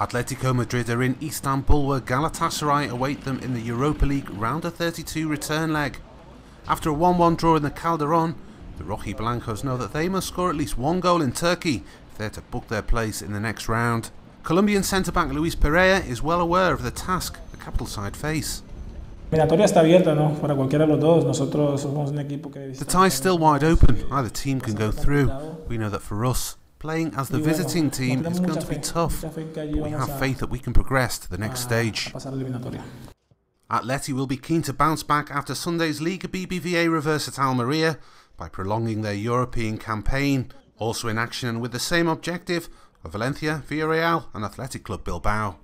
Atletico Madrid are in Istanbul where Galatasaray await them in the Europa League round of 32 return leg. After a 1-1 draw in the Calderon, the Rojiblancos know that they must score at least one goal in Turkey if they're to book their place in the next round. Colombian centre-back Luis Perea is well aware of the task the capital side face. The tie is still wide open, either team can go through. We know that for us, Playing as the visiting team is going to be tough, but we have faith that we can progress to the next stage. Atleti will be keen to bounce back after Sunday's Liga BBVA reverse at Almeria by prolonging their European campaign, also in action and with the same objective of Valencia, Villarreal and Athletic Club Bilbao.